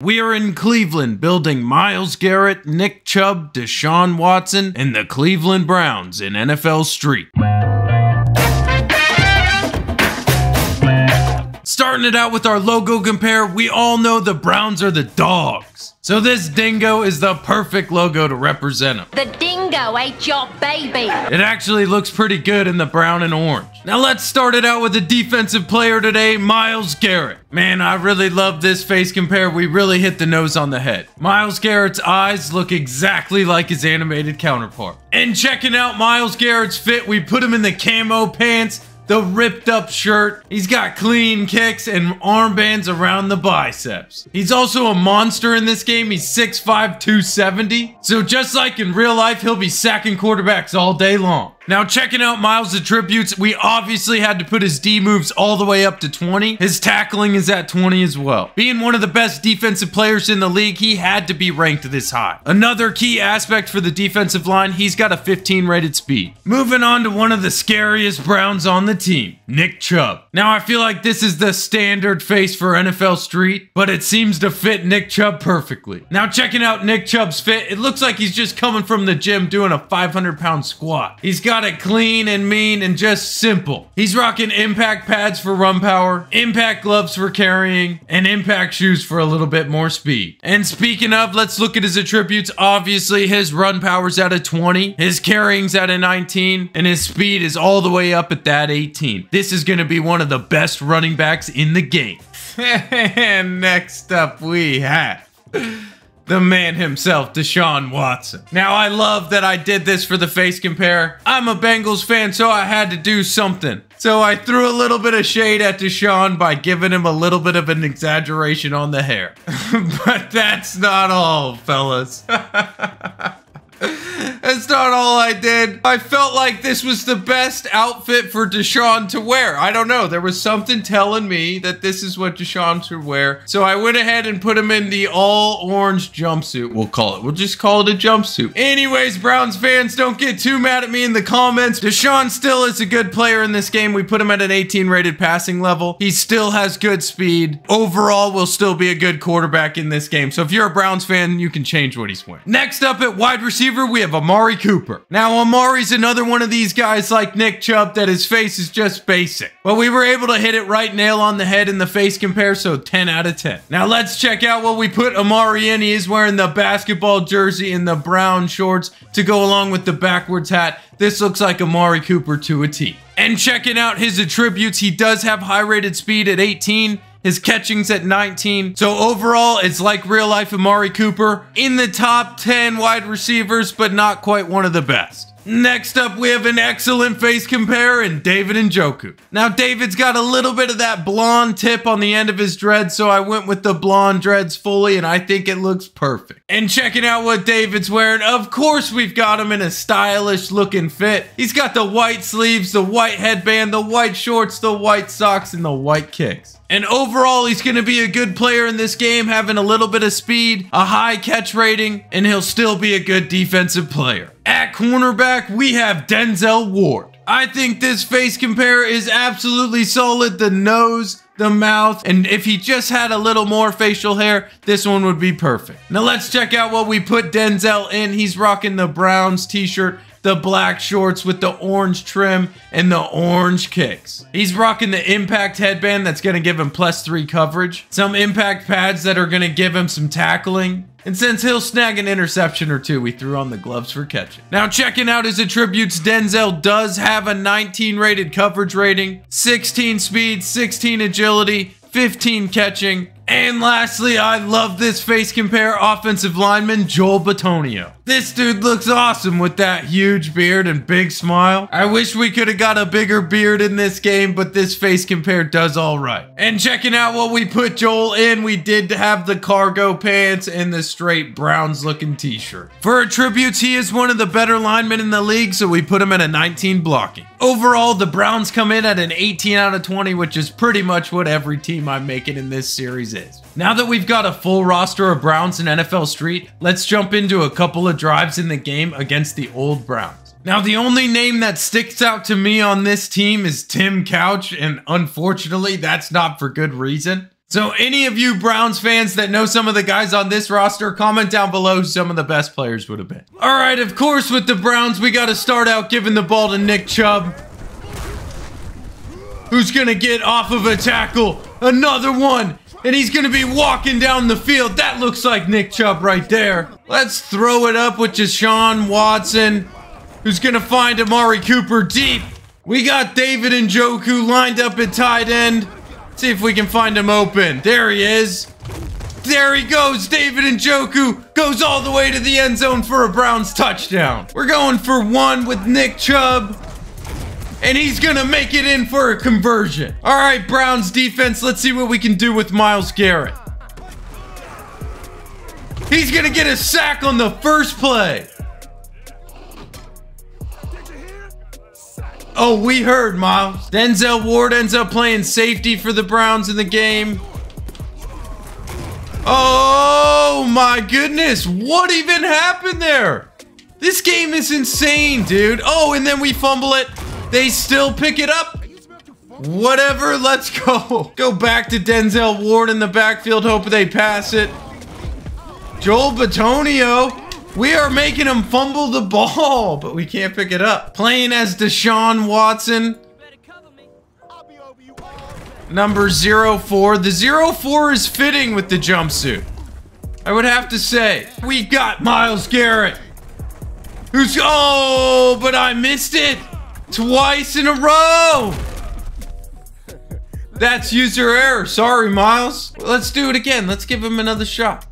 We are in Cleveland building Myles Garrett, Nick Chubb, Deshaun Watson, and the Cleveland Browns in NFL Street. Starting it out with our logo compare, we all know the Browns are the dogs. So this dingo is the perfect logo to represent them. The dingo ate your baby. It actually looks pretty good in the brown and orange. Now let's start it out with a defensive player today, Myles Garrett. Man, I really love this face compare. We really hit the nose on the head. Myles Garrett's eyes look exactly like his animated counterpart. And checking out Myles Garrett's fit, we put him in the camo pants the ripped up shirt. He's got clean kicks and armbands around the biceps. He's also a monster in this game. He's 6'5", 270. So just like in real life, he'll be sacking quarterbacks all day long. Now, checking out Myles' attributes, we obviously had to put his D moves all the way up to 20. His tackling is at 20 as well. Being one of the best defensive players in the league, he had to be ranked this high. Another key aspect for the defensive line, he's got a 15 rated speed. Moving on to one of the scariest Browns on the team, Nick Chubb. Now, I feel like this is the standard face for NFL Street, but it seems to fit Nick Chubb perfectly. Now, checking out Nick Chubb's fit, it looks like he's just coming from the gym doing a 500 pound squat. He's got got it clean and mean and just simple. He's rocking impact pads for run power, impact gloves for carrying, and impact shoes for a little bit more speed. And speaking of, let's look at his attributes. Obviously, his run power's at a 20, his carrying's at a 19, and his speed is all the way up at that 18. This is going to be one of the best running backs in the game. and next up we have the man himself, Deshaun Watson. Now, I love that I did this for the face compare. I'm a Bengals fan, so I had to do something. So I threw a little bit of shade at Deshaun by giving him a little bit of an exaggeration on the hair. but that's not all, fellas. That's not all I did. I felt like this was the best outfit for Deshaun to wear. I don't know. There was something telling me that this is what Deshaun should wear. So I went ahead and put him in the all orange jumpsuit, we'll call it. We'll just call it a jumpsuit. Anyways, Browns fans, don't get too mad at me in the comments. Deshaun still is a good player in this game. We put him at an 18 rated passing level. He still has good speed. Overall, will still be a good quarterback in this game. So if you're a Browns fan, you can change what he's wearing. Next up at wide receiver, we have Amari Cooper. Now, Amari's another one of these guys like Nick Chubb that his face is just basic. But we were able to hit it right nail on the head in the face compare, so 10 out of 10. Now let's check out what we put Amari in. He is wearing the basketball jersey and the brown shorts to go along with the backwards hat. This looks like Amari Cooper to a T. And checking out his attributes, he does have high rated speed at 18. His catching's at 19. So overall, it's like real life Amari Cooper in the top 10 wide receivers, but not quite one of the best. Next up, we have an excellent face compare in David Njoku. Now, David's got a little bit of that blonde tip on the end of his dreads, so I went with the blonde dreads fully, and I think it looks perfect. And checking out what David's wearing, of course, we've got him in a stylish looking fit. He's got the white sleeves, the white headband, the white shorts, the white socks, and the white kicks. And overall, he's going to be a good player in this game, having a little bit of speed, a high catch rating, and he'll still be a good defensive player. At cornerback, we have Denzel Ward. I think this face compare is absolutely solid. The nose, the mouth, and if he just had a little more facial hair, this one would be perfect. Now let's check out what we put Denzel in. He's rocking the Browns t-shirt the black shorts with the orange trim and the orange kicks. He's rocking the impact headband that's going to give him plus three coverage, some impact pads that are going to give him some tackling. And since he'll snag an interception or two, we threw on the gloves for catching. Now, checking out his attributes, Denzel does have a 19 rated coverage rating, 16 speed, 16 agility, 15 catching, and lastly, I love this face compare offensive lineman Joel Bitonio. This dude looks awesome with that huge beard and big smile. I wish we could have got a bigger beard in this game, but this face compare does all right. And checking out what we put Joel in, we did have the cargo pants and the straight Browns looking t-shirt. For attributes, he is one of the better linemen in the league, so we put him at a 19 blocking. Overall, the Browns come in at an 18 out of 20, which is pretty much what every team I'm making in this series is. Now that we've got a full roster of Browns in NFL Street, let's jump into a couple of drives in the game against the old Browns. Now, the only name that sticks out to me on this team is Tim Couch, and unfortunately, that's not for good reason. So, any of you Browns fans that know some of the guys on this roster, comment down below who some of the best players would have been. All right, of course, with the Browns, we got to start out giving the ball to Nick Chubb. Who's going to get off of a tackle? Another one. And he's to be walking down the field. That looks like Nick Chubb right there. Let's throw it up with Deshaun Watson, who's to find Amari Cooper deep. We got David Njoku lined up at tight end. See if we can find him open. There he is. There he goes. David Njoku goes all the way to the end zone for a Browns touchdown. We're going for one with Nick Chubb. And he's gonna make it in for a conversion. All right, Browns defense, let's see what we can do with Myles Garrett. He's gonna get a sack on the first play. Oh, we heard, Myles. Denzel Ward ends up playing safety for the Browns in the game. Oh my goodness, what even happened there? This game is insane, dude. Oh, and then we fumble it. They still pick it up. Whatever, let's go. Go back to Denzel Ward in the backfield. Hope they pass it. Joel Bitonio. We are making him fumble the ball, but we can't pick it up. Playing as Deshaun Watson. Number 04. The 04 is fitting with the jumpsuit. I would have to say. We got Myles Garrett. Who's... Oh, but I missed it. Twice in a row! That's user error. Sorry, Myles. Let's do it again. Let's give him another shot.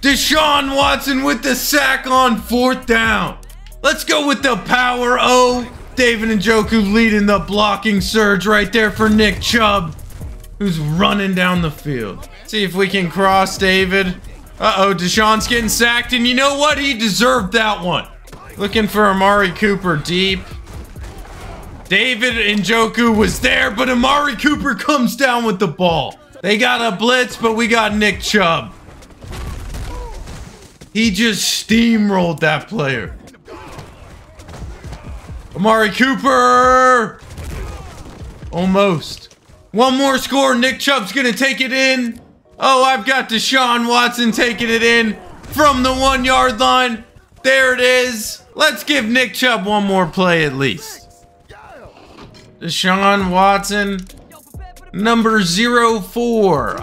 Deshaun Watson with the sack on fourth down. Let's go with the power O. David and Njoku leading the blocking surge right there for Nick Chubb, who's running down the field. See if we can cross David. Uh-oh, Deshaun's getting sacked, and you know what? He deserved that one. Looking for Amari Cooper deep. David Njoku was there, but Amari Cooper comes down with the ball. They got a blitz, but we got Nick Chubb. He just steamrolled that player. Amari Cooper! Almost. One more score. Nick Chubb's going to take it in. Oh, I've got Deshaun Watson taking it in from the one yard line. There it is. Let's give Nick Chubb one more play at least. Deshaun Watson, number zero four.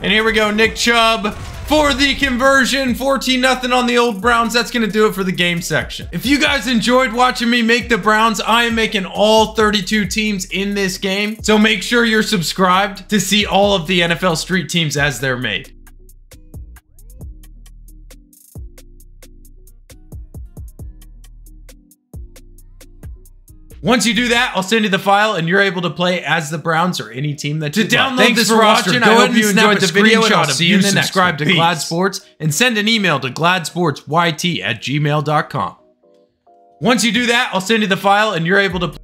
And here we go, Nick Chubb for the conversion. 14 nothing on the old Browns. That's going to do it for the game section. If you guys enjoyed watching me make the Browns, I am making all 32 teams in this game. So make sure you're subscribed to see all of the NFL Street teams as they're made. Once you do that, I'll send you the file and you're able to play as the Browns or any team that you want. To download Thanks this for roster, watching. go I ahead hope and you enjoyed the video and screenshot I'll of see you in the next subscribe to Glad Sports and send an email to gladsportsyt at gmail.com. Once you do that, I'll send you the file and you're able to